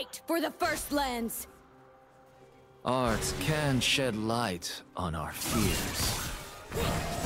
Fight for the First Lands! Art can shed light on our fears.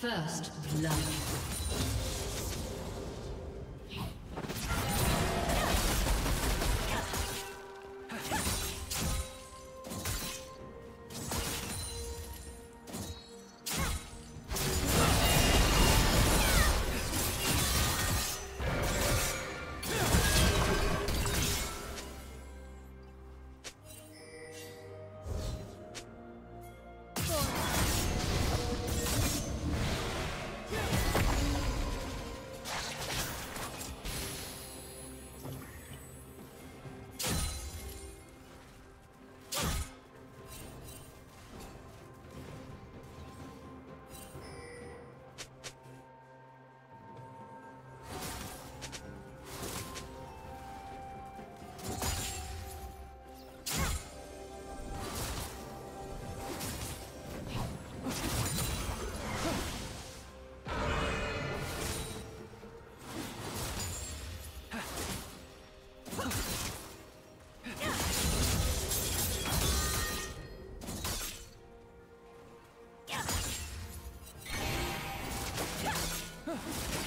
First blood. Ugh.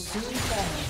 Soon fall.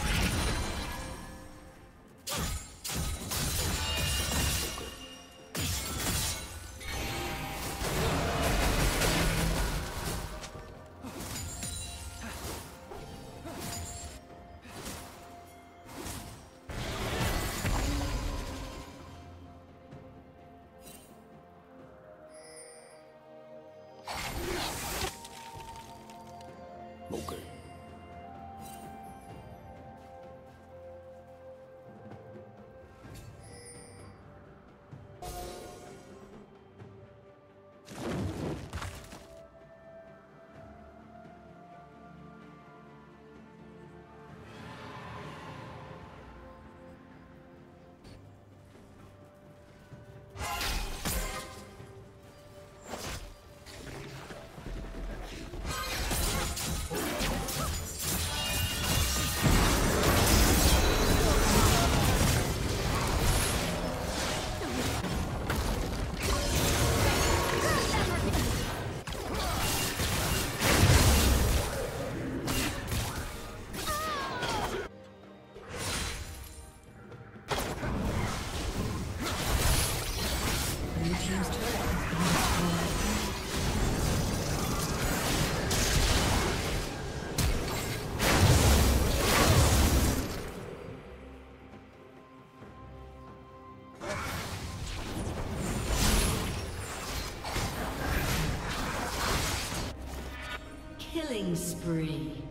Killing spree.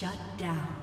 Shut down.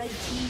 Red team.